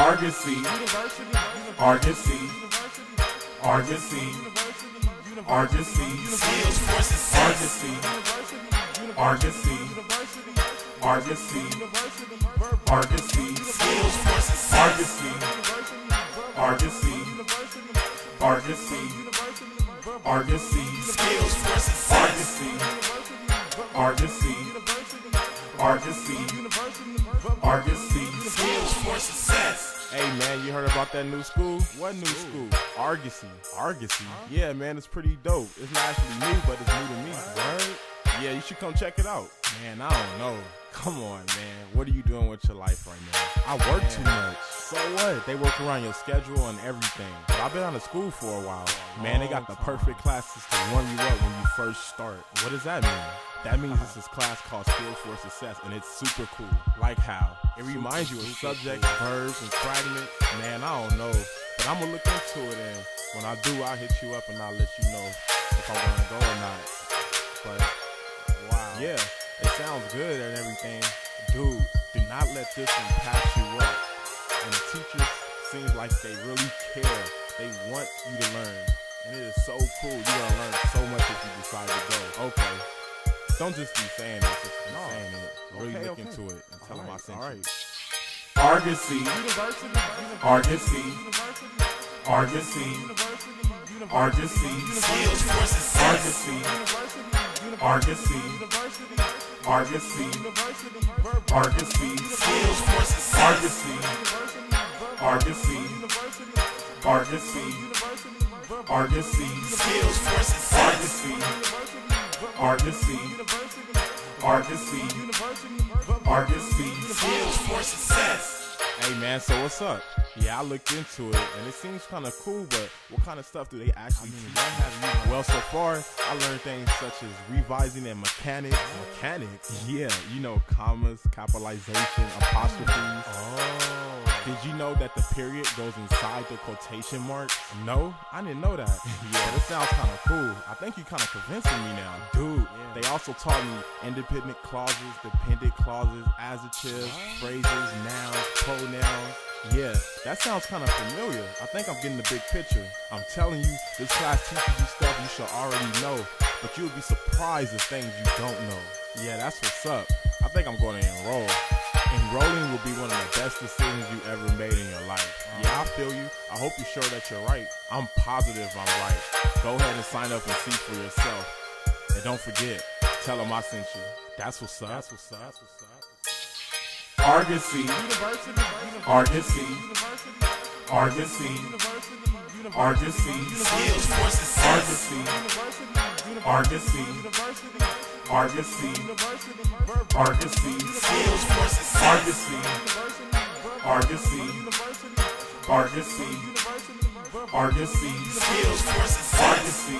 Argosy, Argosy, Argosy, Argosy, Argosy, Skills success. Argosy, Argosy, Argosy, Argosy, Skills success. Argosy, Argosy, Argosy, Argosy, Skills success. Hey man, you heard about that new school? What new school? Argosy. Argosy. Yeah, man, it's pretty dope. It's not actually new, but it's new to me. Word? Yeah, you should come check it out. Man, I don't know. Come on, man. What are you doing with your life right now? I work too much. So what? They work around your schedule and everything. But I've been out of school for a while. Man, they got the perfect classes to warm you up when you first start. What does that mean? That means this is class called Skills for Success, and it's super cool. Like how? It reminds you of subjects, verbs, and fragments. Man, I don't know. But I'm gonna look into it, and when I do, I'll hit you up and I'll let you know if I wanna go or not. But. Yeah, it sounds good and everything. Dude, do not let this one pass you up. And the teachers seems like they really care. They want you to learn. And it is so cool. You're gonna learn so much if you decide to go. Okay. Don't just be saying it, just be saying it. Really Okay, look okay. into it and tell them I sent All you. right. Argosy, Argosy, Argosy, Argosy, Skills for success. Argosy, Argosy, Argosy, Argosy. Argosy, Argosy, Argosy, Argosy. Argosy, Argosy, Argosy, Skills for success. Hey man, so what's up? Yeah, I looked into it and it seems kind of cool, but what kind of stuff do they actually teach? Well, so far I learned things such as revising and mechanics. Mechanics? Yeah, you know, commas, capitalization, apostrophes. Oh. Did you know that the period goes inside the quotation marks? No, I didn't know that. yeah, this sounds kind of cool. I think you're kind of convincing me now, dude. They also taught me independent clauses, dependent clauses, adjectives, phrases, nouns, pronouns. Yeah, that sounds kind of familiar. I think I'm getting the big picture. I'm telling you, this class teaches you stuff you should already know, but you'll be surprised at things you don't know. Yeah, that's what's up. I think I'm going to enroll. Enrolling will be one of the best decisions you ever made in your life. Yeah, I feel you. I hope you're sure that you're right. I'm positive I'm right. Go ahead and sign up and see for yourself. And don't forget, tell them I sent you. That's what's up. That's what's up. That's what's up. Argosy, Argosy, Argosy, Argosy, Skills for success. Argosy, Argosy, Argosy, Argosy, Skills. Argosy, Argosy, Argosy, Argosy, Skills for success.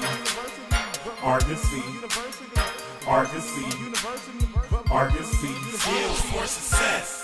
Argosy, Argosy, Argosy, Argosy, Skills for success.